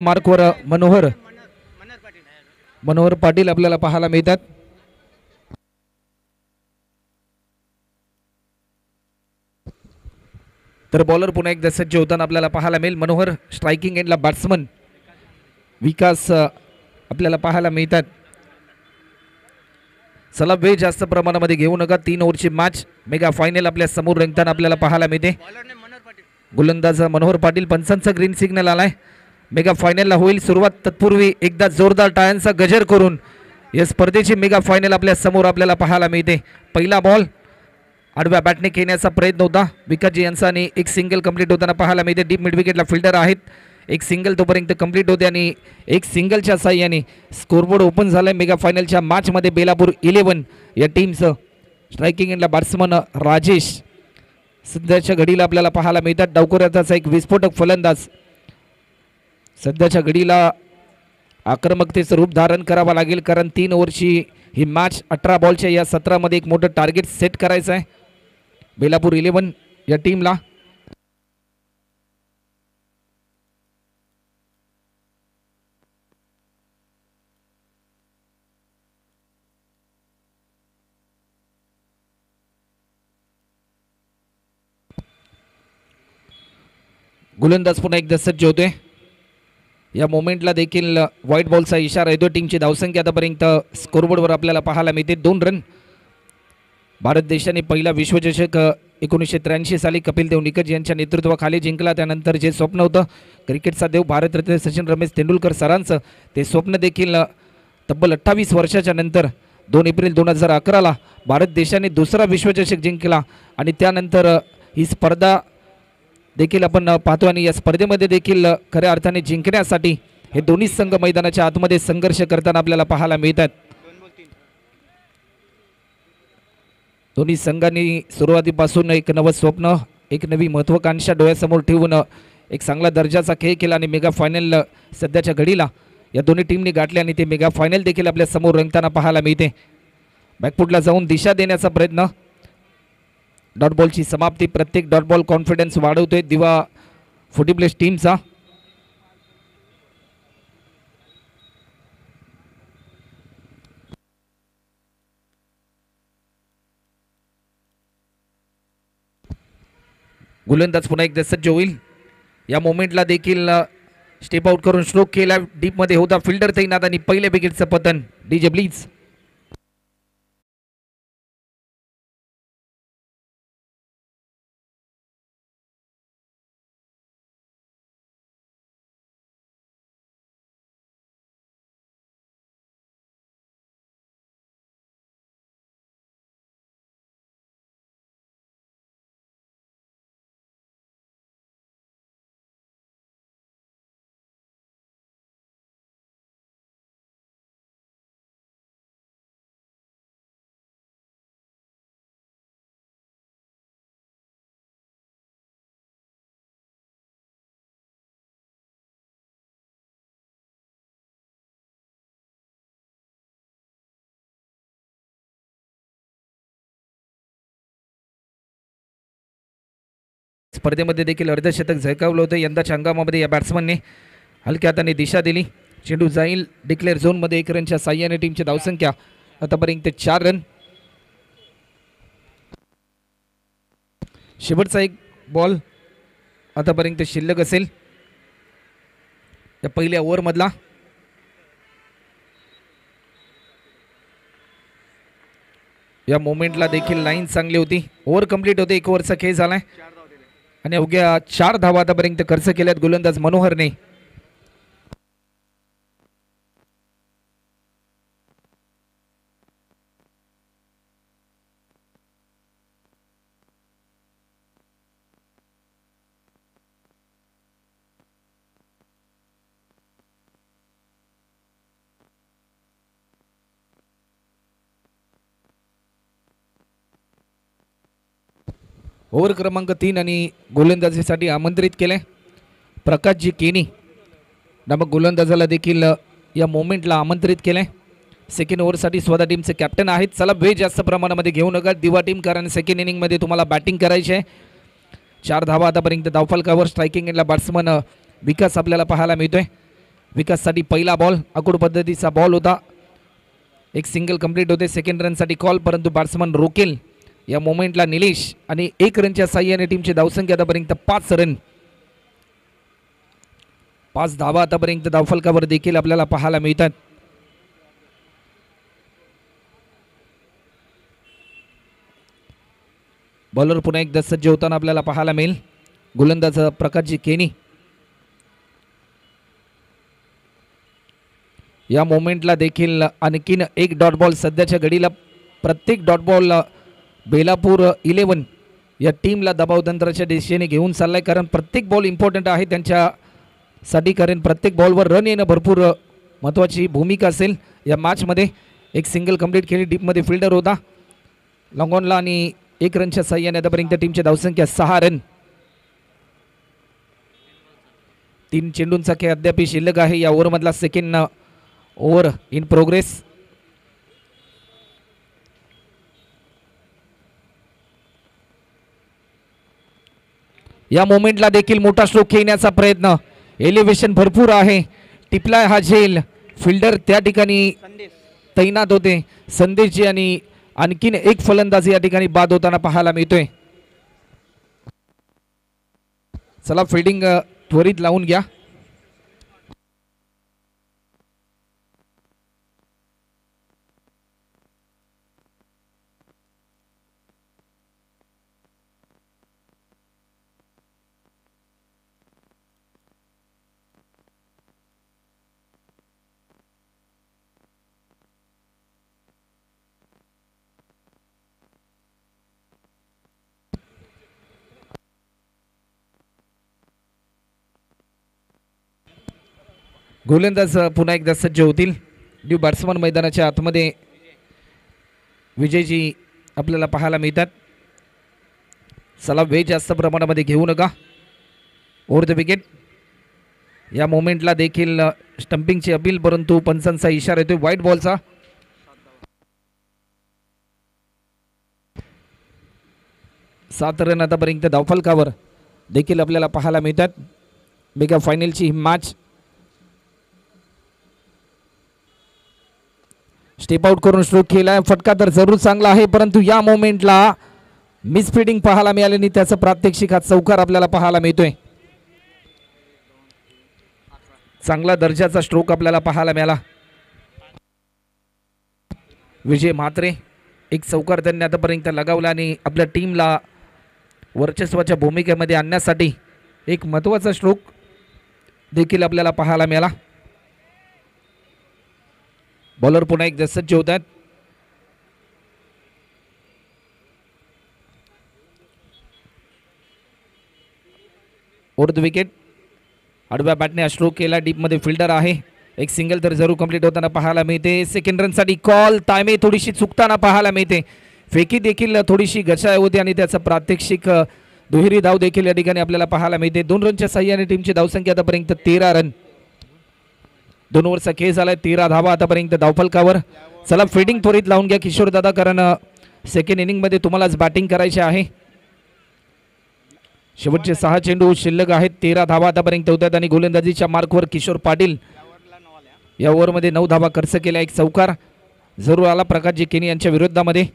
मार्कवर मनोहर. मनोहर पाटील आपल्याला पाहायला मिळतात. तर बॉलर पुन्हा एकदा सज्ज होताना आपल्याला पाहायला मिळेल. मनोहर स्ट्रायकिंग एंडला बॅट्समन विकास आपल्याला पाहायला मिळतात. चला वेळ जास्त प्रमाणामध्ये घेऊ नका. तीन ओव्हरची मॅच मेगा फायनल आपल्यासमोर रंगताना आपल्याला पाहायला मिळते. गोलंदाज मनोहर पाटील पंचांचा ग्रीन सिग्नल आलाय. मेगा फायनलला होईल. सुरुवात तत्पूर्वी एकदा जोरदार टाळ्यांचा गजर करून या स्पर्धेची मेगा फायनल आपल्यासमोर आपल्याला पाहायला मिळते. पहिला बॉल आडव्या बॅटने खेळण्याचा प्रयत्न होता. विकाजी यांचा आणि एक सिंगल कंप्लीट होताना पाहायला मिळते. डीप मिड विकेटला फिल्डर आहेत. एक सिंगल तोपर्यंत कंप्लीट होते आणि एक सिंगलच्या साह्याने स्कोरबोर्ड ओपन झालं मेगा फायनलच्या मॅचमध्ये बेलापूर इलेव्हन या टीमचं. स्ट्रायकिंग एंडला बॅट्समन राजेश. सध्याच्या घडीला आपल्याला पाहायला मिळतात. डावकोऱ्याचा एक विस्फोटक फलंदाज सध्याच्या घडीला आक्रमकतेचं रूप धारण करावं लागेल कारण तीन ओव्हरची ही मॅच अठरा बॉलच्या या सतरामध्ये एक मोठं टार्गेट सेट करायचं आहे. बेलापूर इलेव्हन या टीमला गोलंदाज पुन्हा एकदा सज्ज होतोय. या मोमेंटला देखील व्हाईट बॉलचा इशारा येतो टीमची धावसंख्या आतापर्यंत. स्कोरबोर्डवर आपल्याला पाहायला मिळते. दोन रन भारत देशाने पहिला विश्वचषक एकोणीसशे त्र्याऐंशी साली कपिल देव निकज यांच्या नेतृत्वाखाली जिंकला. त्यानंतर जे स्वप्न होतं क्रिकेटचा देव भारतरत्न सचिन रमेश तेंडुलकर सरांचं. ते स्वप्न देखील तब्बल अठ्ठावीस वर्षाच्या नंतर दोन एप्रिल दोन हजार अकराला भारत देशाने दुसरा विश्वचषक जिंकला. आणि त्यानंतर ही स्पर्धा देखील आपण पाहतो आणि या स्पर्धेमध्ये देखील खऱ्या अर्थाने जिंकण्यासाठी हे दोन्ही संघ मैदानाच्या आतमध्ये संघर्ष करताना आपल्याला पाहायला मिळतात दोन्ही संघांनी सुरुवातीपासून एक नवं स्वप्न एक नवी महत्त्वाकांक्षा डोळ्यासमोर ठेवून एक चांगला दर्जाचा खेळ केला आणि मेगा फायनल सध्याच्या घडीला या दोन्ही टीमनी गाठले आणि ते मेगा फायनल देखील आपल्यासमोर रंगताना पाहायला मिळते. बॅकफुटला जाऊन दिशा देण्याचा प्रयत्न डॉट बॉलची समाप्ती. प्रत्येक डॉट बॉल कॉन्फिडन्स वाढवतोय. दिवा फुटी प्लेस टीमचा गोलंदाज पुन्हा एकदा सज्ज होईल. या मोमेंटला देखील स्टेप आउट करून स्ट्रोक केला. डीपमध्ये होता फिल्डर तैनात आणि पहिल्या विकेटचं पतन. डीजे ब्लीज स्पर्धेमध्ये देखील अर्धशतक झळकावलं होतं. यंदाच्या हंगामामध्ये या बॅट्समनने हलक्या हाताने दिशा दिली. चेंडू जाईल डिक्लेअर झोनमध्ये एक रनच्या साह्याने टीमची धावसंख्या. आतापर्यंत चार रन. शेवटचा एक बॉल आतापर्यंत शिल्लक असेल. या पहिल्या ओव्हरमधला या मोमेंटला देखील लाईन चांगली होती. ओव्हर कंप्लीट होते. एक ओव्हरचा खेळ झालाय. आणि अवघ्या चार धावा आतापर्यंत खर्च केल्यात गोलंदाज मनोहरने. ओव्हर क्रमांक तीन आणि गोलंदाजीसाठी आमंत्रित केले प्रकाशजी केनी. नामक गोलंदाजाला देखील या मोमेंटला आमंत्रित केले सेकंड ओव्हरसाठी स्वतः टीमचे कॅप्टन आहेत. चला वेळ जास्त प्रमाणामध्ये घेऊ नका. दिवा टीम कारण सेकंड इनिंगमध्ये तुम्हाला बॅटिंग करायची आहे. चार धावा आतापर्यंत धावफलकावर स्ट्रायकिंग एंडला बॅट्समन विकास आपल्याला पाहायला मिळतोय. विकाससाठी पहिला बॉल आकुड पद्धतीचा बॉल होता. एक सिंगल कंप्लीट होते. सेकंड रनसाठी कॉल परंतु बॅट्समन रोकेल. या मोमेंटला निलेश आणि एक रनच्या साह्याने टीमची धावसंख्या आतापर्यंत पाच रन. पाच धावा आतापर्यंत धावफलकावर देखील आपल्याला पाहायला मिळतात. बॉलर पुन्हा एकदा सज्ज होताना आपल्याला पाहायला मिळेल. गोलंदाज प्रकाशजी केनी. या मोमेंटला देखील आणखीन एक डॉट बॉल सध्याच्या घडीला प्रत्येक डॉट बॉलला बेलापूर इलेवन या टीमला दबाव तंत्राच्या दिशेने घेऊन चाललाय. कारण प्रत्येक बॉल इम्पॉर्टंट आहे त्यांच्यासाठी. कारण प्रत्येक बॉलवर रन येणं भरपूर महत्त्वाची भूमिका असेल. या मॅचमध्ये एक सिंगल कंप्लीट केली. डीपमध्ये फिल्डर होता. लॉंगॉनला आणि एक रनच्या सहाय्याने आतापर्यंत टीमची धावसंख्या सहा रन तीन चेंडूंचा खेळ अद्याप शिल्लक आहे. या ओव्हरमधला सेकंड ओव्हर इन प्रोग्रेस या मोमेंटला देखील मोठा स्ट्रोक खेळण्याचा प्रयत्न. एलिव्हेशन भरपूर आहे. टिपलाय हा झेल. फिल्डर त्या ठिकाणी तैनात होते. संदेशजी आणि आणखीन एक फलंदाज या ठिकाणी बाद होताना पाहायला मिळतोय. चला फिल्डिंग त्वरित लावून घ्या. गोलंदाज पुन्हा एकदा सज्ज होतील. न्यू बॅट्समन मैदानाच्या आतमध्ये विजयजी आपल्याला पाहायला मिळतात. चला वेळ जास्त प्रमाणामध्ये घेऊ नका. ओव्हर द विकेट या मोमेंटला देखील स्टंपिंगची अपील परंतु पंचांचा इशारा येतोय व्हाईट बॉलचा सात रन आतापर्यंत धावफलकावर देखील आपल्याला पाहायला मिळतात. मेगा फायनलची ही मॅच स्टेप आउट करून स्ट्रोक केलाय. फटका तर जरूर चांगला आहे परंतु या मोमेंटला मिसफिडिंग पाहायला मिळाल्याने त्याचं प्रात्यक्षिक हा चौकार आपल्याला पाहायला मिळतोय. चांगला दर्जाचा स्ट्रोक आपल्याला पाहायला मिळाला. विजय म्हात्रे एक चौकार त्यांनी आतापर्यंत लगावला आणि आपल्या टीमला वर्चस्वाच्या भूमिकेमध्ये आणण्यासाठी एक महत्त्वाचा स्ट्रोक देखील आपल्याला पाहायला मिळाला. बॉलर पुन्हा एकदा सज्ज होत आहेत द विकेट. आडव्या बॅटने हा केला. डीपमध्ये फिल्डर आहे. एक सिंगल तर जरूर कंप्लीट होताना पाहायला मिळते. सेकंड रनसाठी कॉल तायमे थोडीशी चुकताना पाहायला मिळते. फेकी देखील थोडीशी गचाय होती आणि त्याचं प्रात्यक्षिक दुहेरी धाव देखील या ठिकाणी आपल्याला पाहायला मिळते. दोन रनच्या सहाय्याने टीमची धावसंख्या आतापर्यंत तेरा रन दोन ओव्हरचा खेळ झालाय. तेरा धावा आतापर्यंत धावफलकावर. चला फिल्डिंग त्वरित लावून घ्या किशोर दादा कारण सेकंड इनिंगमध्ये तुम्हालाच बॅटिंग करायची आहे. शेवटचे सहा चेंडू शिल्लक आहेत. तेरा धावा आतापर्यंत होत्यात आणि गोलंदाजीच्या मार्कवर किशोर पाटील या ओव्हरमध्ये नऊ धावा खर्च केल्या. एक चौकार. जरूर आला प्रकाशजी केनी यांच्या विरोधामध्ये.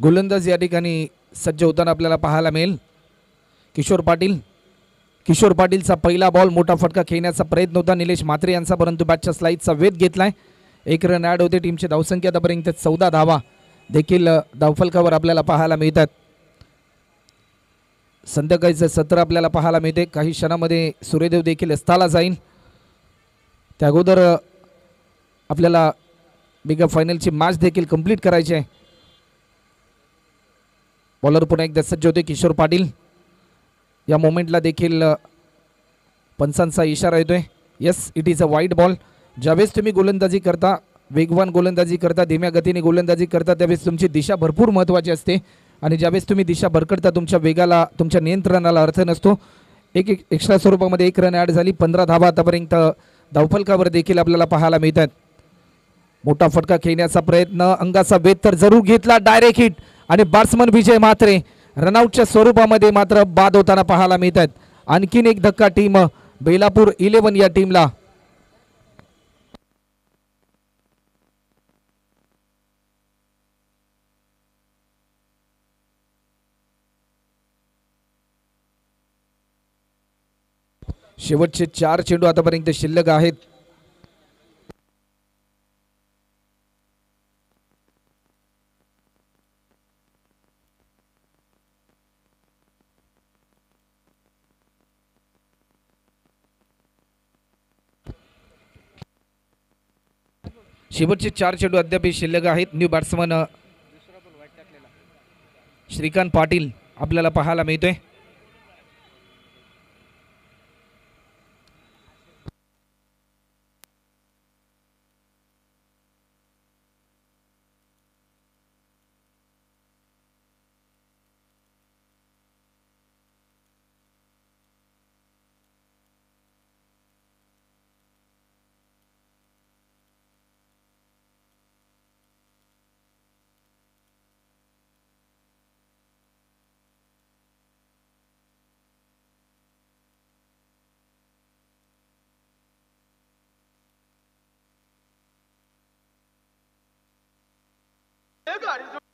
गोलंदाज या ठिकाणी सज्ज होताना आपल्याला पाहायला मिळेल. किशोर पाटील. किशोर पाटीलचा पहिला बॉल मोठा फटका खेळण्याचा प्रयत्न होता. निलेश म्हात्रे यांचा परंतु बॅटच्या स्लाईडचा वेध घेतलाय. एक रन ॲड होते टीमची धावसंख्या आतापर्यंत चौदा धावा. देखील धावफलकावर आपल्याला पाहायला मिळतात. संध्याकाळीचं सत्र आपल्याला पाहायला मिळते. काही क्षणामध्ये सूर्यदेव देखील अस्ताला जाईल त्या अगोदर आपल्याला बिगा फायनलची मॅच देखील कंप्लीट करायची आहे. बॉलर पुन्हा एकदा सज्ज होते किशोर पाटील. या मोमेंटला देखील पंचांचा इशारा येतोय. येस इट इज अ वाईट बॉल ज्यावेळेस तुम्ही गोलंदाजी करता वेगवान गोलंदाजी करता धीम्या गतीने गोलंदाजी करता त्यावेळेस तुमची दिशा भरपूर महत्त्वाची असते. आणि ज्यावेळेस तुम्ही दिशा भरकटता तुमच्या वेगाला तुमच्या नियंत्रणाला अर्थ नसतो. एक एक एक्स्ट्रा स्वरूपामध्ये एक रन ॲड झाली. पंधरा धावा आतापर्यंत धावफलकावर देखील आपल्याला पाहायला मिळतात. मोठा फटका खेळण्याचा प्रयत्न. अंगाचा वेध तर जरूर घेतला. डायरेक्ट हिट आणि बॅट्समन विजय मात्रे रनआउटच्या स्वरूपामध्ये मात्र बाद होताना पाहायला मिळतात आणखीन एक धक्का टीम बेलापूर इलेव्हन या टीमला. शेवटचे चार चेंडू आतापर्यंत शिल्लक आहेत. शेवटचे चार चेंडू अद्याप शिल्लक आहेत. न्यू बॅट्समन श्रीकांत पाटील आपल्याला पाहायला मिळतोय. God is a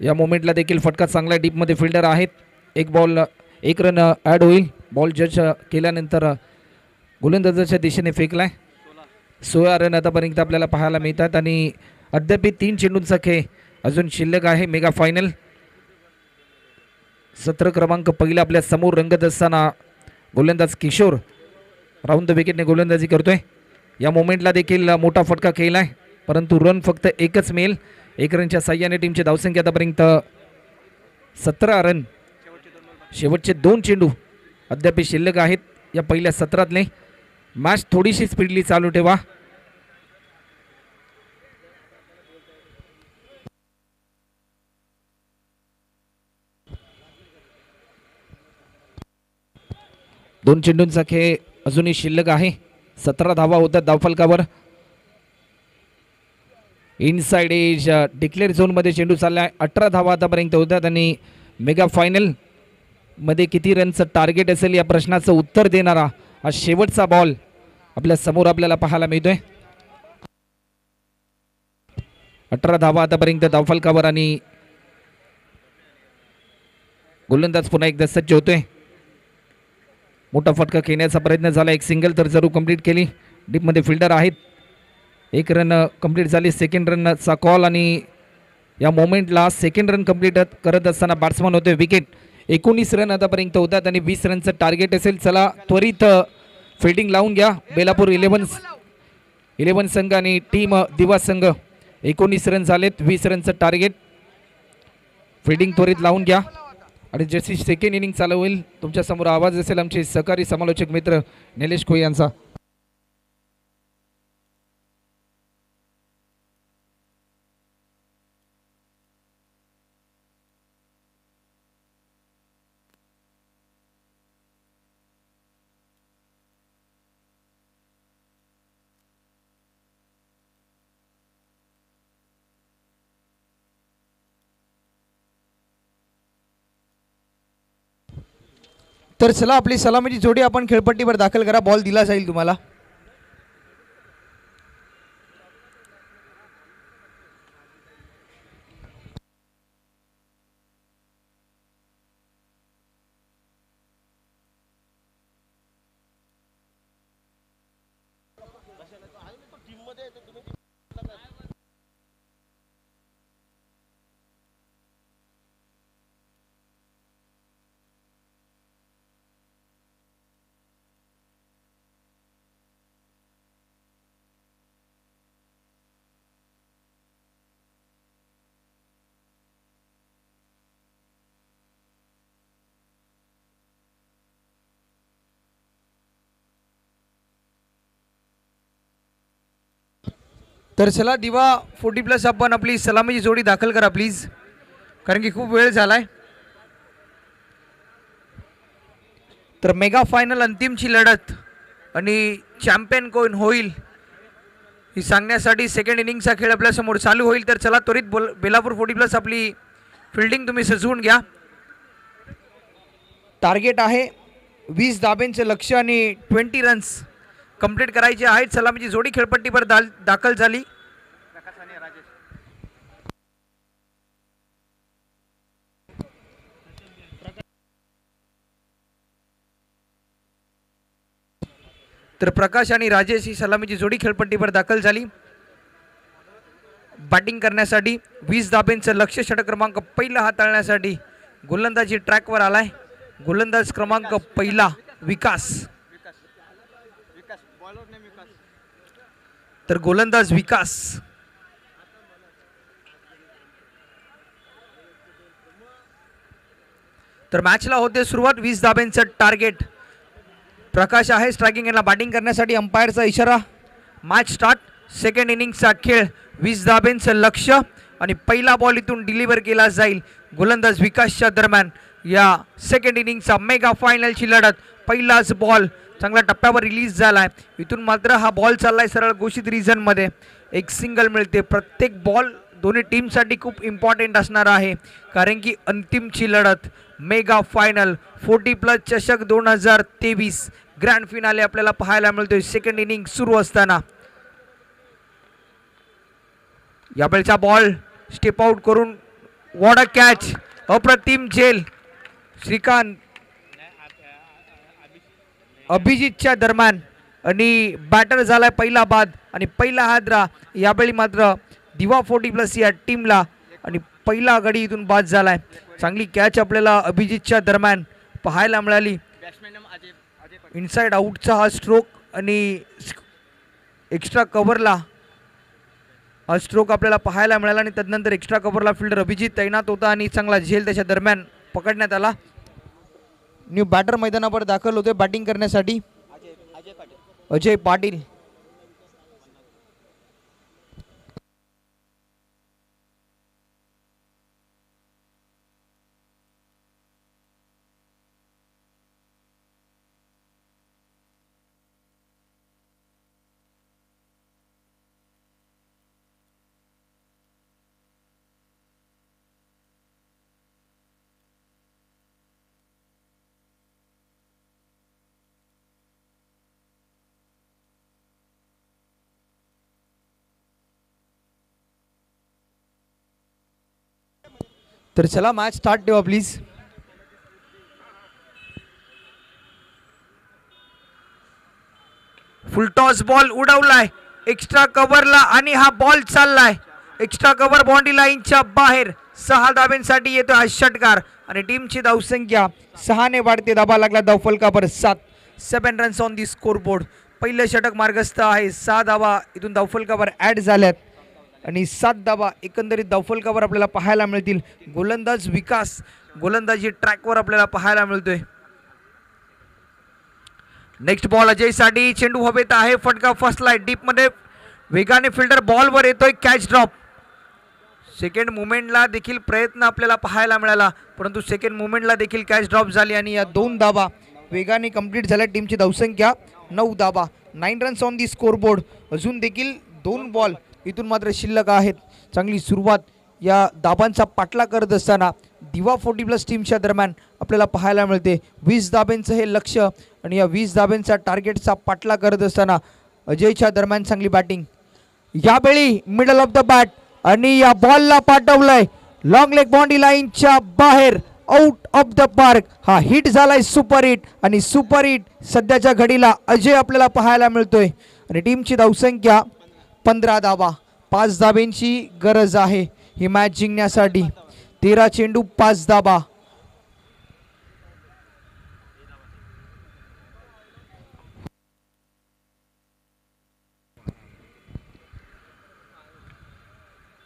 या मोमेंटला देखील फटका चांगला डीपमध्ये फिल्डर आहेत. एक बॉल एक रन ॲड होईल. बॉल जज केल्यानंतर गोलंदाजाच्या दिशेने फेकलाय. सोळा रन आतापर्यंत आपल्याला पाहायला मिळतात आणि अद्याप तीन चेंडूंचा खेळ अजून शिल्लक आहे. Mega final. सत्र क्रमांक पहिला आपल्यासमोर रंगत असताना गोलंदाज किशोर राऊंड द विकेटने गोलंदाजी करतोय. या मोमेंटला देखील मोठा फटका खेळला आहे परंतु रन फक्त एकच मिळेल. एक रनच्या साह्याने टीमची धावसंख्या आतापर्यंत सतरा रन. शेवटचे दोन चेंडू अद्याप शिल्लक आहेत. या पहिल्या सत्रातले. मॅच थोडीशी स्पीडली चालू ठेवा. दोन चेंडूंचा खेळ अजूनही शिल्लक आहे. सतरा धावा होतात धावफलकावर. इनसाइड एज डिक्लेअर झोनमध्ये चेंडू चालला आहे अठरा धावा आतापर्यंत होतात आणि मेगा फायनलमध्ये किती रनचं टार्गेट असेल या प्रश्नाचं उत्तर देणारा हा शेवटचा बॉल आपल्यासमोर आपल्याला पाहायला मिळतोय. अठरा धावा आतापर्यंत धावफलकावर आणि गोलंदाज पुन्हा एकदा सज्ज होतोय. मोठा फटका खेळण्याचा प्रयत्न झाला. एक सिंगल तर जरूर कंप्लीट केली. डीपमध्ये फिल्डर आहेत. एक रन कंप्लीट झाली. सेकंड रनचा कॉल आणि या मोमेंटला सेकंड रन कंप्लीट करत असताना बॅट्समन होते विकेट एकोणीस रन आतापर्यंत होतात आणि वीस रनचं टार्गेट असेल. चला त्वरित फिल्डिंग लावून घ्या. बेलापूर इलेव्हन इलेव्हन संघ आणि टीम दिवा संघ. एकोणीस रन झालेत वीस रनचं टार्गेट फिल्डिंग त्वरित लावून घ्या. आणि जशी सेकंड इनिंग चालू होईल तुमच्यासमोर आवाज असेल आमचे सहकारी समालोचक मित्र निलेश खोई यांचा. तर चला आपली सलामीची जोडी आपण खेळपट्टीवर दाखल करा. बॉल दिला जाईल तुम्हाला. तर चला दिवा फोर्टी प्लस आपण आपली सलामीची जोडी दाखल करा प्लीज कारण की खूप वेळ झाला आहे तर मेगा फायनल अंतिमची लढत आणि चॅम्पियन कोण होईल ही सांगण्यासाठी सेकंड इनिंगचा खेळ आपल्यासमोर चालू होईल. तर चला त्वरित बोल बेलापूर फोर्टी प्लस आपली फिल्डिंग तुम्ही सजवून घ्या. टार्गेट आहे वीस दाबेंचं लक्ष आणि ट्वेंटी रन्स कंप्लीट करायचे आहेत. सलामीची जोडी खेळपट्टीवर दाल दाखल झाली. तर प्रकाश आणि राजेश ही सलामीची जोडी खेळपट्टीवर दाखल झाली. बॅटिंग करण्यासाठी वीस दाबेंचं लक्ष षटक क्रमांक पहिला हाताळण्यासाठी गोलंदाजी ट्रॅकवर आलाय. गोलंदाज क्रमांक पहिला विकास. तर गोलंदाज विकास. तर मॅचला होते सुरुवात वीस धाब्यांचं टार्गेट प्रकाश आहे स्ट्रायकिंग यांना बॅटिंग करण्यासाठी अंपायरचा इशारा. मॅच स्टार्ट सेकंड इनिंगचा खेळ. वीस धाब्यांचं लक्ष आणि पहिला बॉल इथून डिलिव्हर केला जाईल गोलंदाज विकासच्या दरम्यान. या सेकंड इनिंगचा मेगा फायनलची लढत. पहिलाच बॉल चांगल्या टप्प्यावर रिलीज झाला आहे इथून मात्र हा बॉल चालला आहे सरळ घोषित रिझनमध्ये एक सिंगल मिळते. प्रत्येक बॉल दोन्ही टीमसाठी खूप इम्पॉर्टंट असणार आहे. कारण की अंतिमची लढत मेगा फायनल फोर्टी प्लस चषक दोन हजार तेवीस ग्रँड फिनाले आपल्याला पाहायला मिळतोय. सेकंड इनिंग सुरू असताना. यावेळचा बॉल स्टेप आउट करून वॉड अ कॅच अप्रतिम झेल श्रीकांत अभिजितच्या दरम्यान आणि बॅटर झालाय पहिला बाद आणि पहिला हादरा. यावेळी मात्र दिवा फोर्टी प्लस या टीमला आणि पहिला गडी इथून बाद झालाय. चांगली कॅच आपल्याला अभिजितच्या दरम्यान पाहायला मिळाली. इनसाइड आऊटचा हा स्ट्रोक आणि एक्स्ट्रा कव्हरला हा स्ट्रोक आपल्याला पाहायला मिळाला आणि तदनंतर एक्स्ट्रा कव्हरला फिल्डर अभिजित तैनात होता आणि चांगला झेल त्याच्या दरम्यान पकडण्यात आला. न्यू बॅटर मैदानावर दाखल होते बॅटिंग करण्यासाठी. अजय पाटील. तर चला मॅच स्टार्ट ठेवा प्लीज फुलटॉस बॉल उडवलाय. एक्स्ट्रा कव्हरला आणि हा बॉल चाललाय. एक्स्ट्रा कव्हर बाउंड्री लाईनच्या बाहेर सहा धाब्यांसाठी येतो हा षटकार. आणि टीमची धावसंख्या सहाने वाढते. धाबा लागला धाव फलकावर सात. Seven runs on the scoreboard पहिलं षटक मार्गस्थ आहे. सहा धावा इथून धावफलकावर ॲड झाल्यात. आणि सात धावा एकंदरीत दफलकावर आपल्याला पाहायला मिळतील. गोलंदाज विकास गोलंदाजी ट्रॅकवर आपल्याला पाहायला मिळतोय. नेक्स्ट बॉल अजयसाठी चेंडू हवेत आहे फटका फसलाय डीपमध्ये वेगाने फिल्डर बॉलवर येतोय कॅच ड्रॉप सेकंड मुवमेंटला देखील प्रयत्न आपल्याला पाहायला मिळाला परंतु सेकंड मुवमेंटला देखील कॅच ड्रॉप झाली आणि या दोन दाबा वेगाने कंप्लीट झाल्या टीमची धावसंख्या नऊ दाबा nine runs on the scoreboard अजून देखील दोन बॉल इथून मात्र शिल्लक आहेत. चांगली सुरुवात या दाबांचा पाठला करत असताना दिवा फोर्टी प्लस टीमच्या दरम्यान आपल्याला पाहायला मिळते. वीस दाब्यांचं हे लक्ष आणि या वीस दाब्यांचा टार्गेटचा पाठला करत असताना अजयच्या दरम्यान चांगली बॅटिंग. यावेळी मिडल ऑफ द बॅट आणि या बॉलला पाठवलंय. लॉंग लेग बाउंड्री लाईनच्या बाहेर आउट ऑफ द पार्क हा हिट झालाय सुपर हिट आणि सुपर हिट सध्याच्या घडीला अजय आपल्याला पाहायला मिळतोय. आणि टीमची धावसंख्या पंधरा धावा. पाच धाब्यांची गरज आहे. ही मॅच जिंकण्यासाठी तेरा चेंडू पाच धाबा.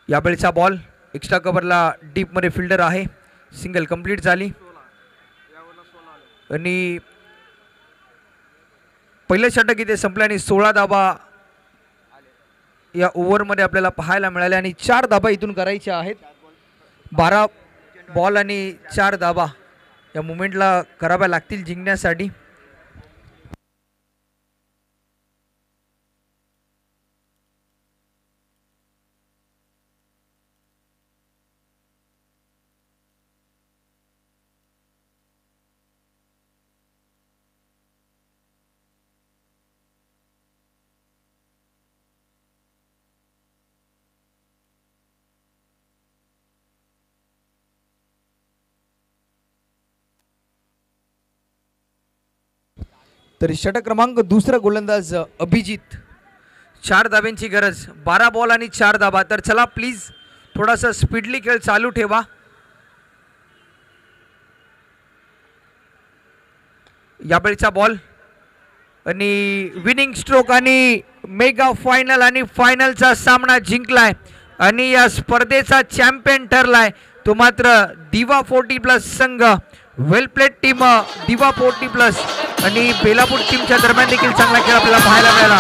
यावेळेचा बॉल एक्स्ट्रा कव्हरला डीपमध्ये फिल्डर आहे. सिंगल कंप्लीट झाली. आणि पहिलं षटक इथे संपलं आणि सोळा धाबा या ओव्हरमध्ये आपल्याला पाहायला मिळाल्या आणि चार धाबा इथून करायच्या आहेत. बारा बॉल आणि चार धाबा या मुमेंटला कराव्या लागतील जिंकण्यासाठी. तर षटक क्रमांक दुसरा गोलंदाज अभिजित. चार धाब्यांची गरज. बारा बॉल आणि चार धाबा. तर चला प्लीज थोडासा स्पीडली खेळ चालू ठेवा. यावेळीचा बॉल आणि विनिंग स्ट्रोक आणि मेगा फायनल आणि फायनलचा सामना जिंकलाय. आणि या स्पर्धेचा चॅम्पियन ठरलाय. तो मात्र दिवा फोर्टी प्लस संघ. Well played team Diva forty plus आणि बेलापूर टीमच्या दरम्यान देखील चांगला खेळ आपल्याला पाहायला मिळाला.